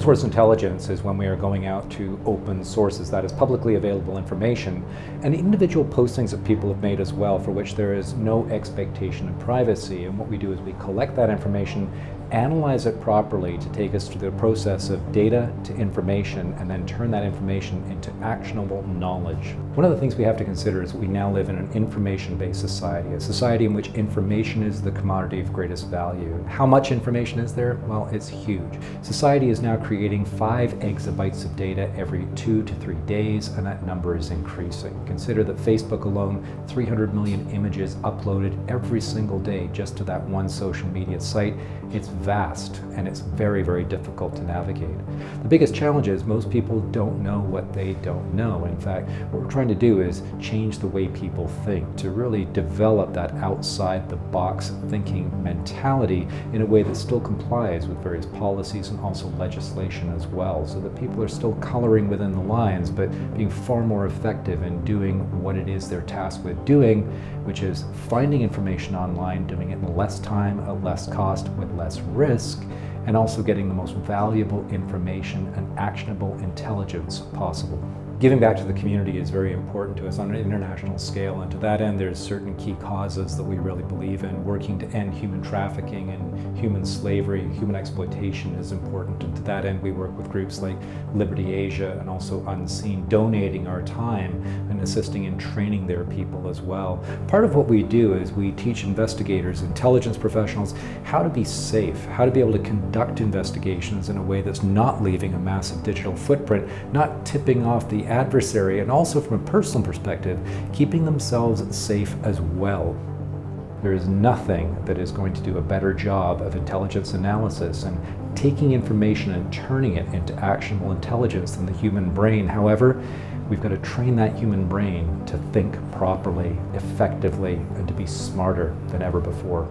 source intelligence is when we are going out to open sources, that is publicly available information, and individual postings that people have made as well, for which there is no expectation of privacy. And what we do is we collect that information analyze it properly to take us through the process of data to information and then turn that information into actionable knowledge. One of the things we have to consider is we now live in an information-based society, a society in which information is the commodity of greatest value. How much information is there? Well, it's huge. Society is now creating five exabytes of data every two to three days, and that number is increasing. Consider that Facebook alone, 300 million images uploaded every single day just to that one social media site. It's vast and it's very, very difficult to navigate. The biggest challenge is most people don't know what they don't know. In fact, what we're trying to do is change the way people think, to really develop that outside the box thinking mentality in a way that still complies with various policies and also legislation as well, so that people are still coloring within the lines, but being far more effective in doing what it is they're tasked with doing, which is finding information online, doing it in less time, at less cost, with less risk, and also getting the most valuable information and actionable intelligence possible. Giving back to the community is very important to us on an international scale, and to that end, there's certain key causes that we really believe in. Working to end human trafficking and human slavery, human exploitation is important, and to that end, we work with groups like Liberty Asia and also Unseen, donating our time and assisting in training their people as well. Part of what we do is we teach investigators, intelligence professionals, how to be safe, how to be able to conduct investigations in a way that's not leaving a massive digital footprint, not tipping off adversary, and also from a personal perspective, keeping themselves safe as well. There is nothing that is going to do a better job of intelligence analysis and taking information and turning it into actionable intelligence than the human brain. However, we've got to train that human brain to think properly, effectively, and to be smarter than ever before.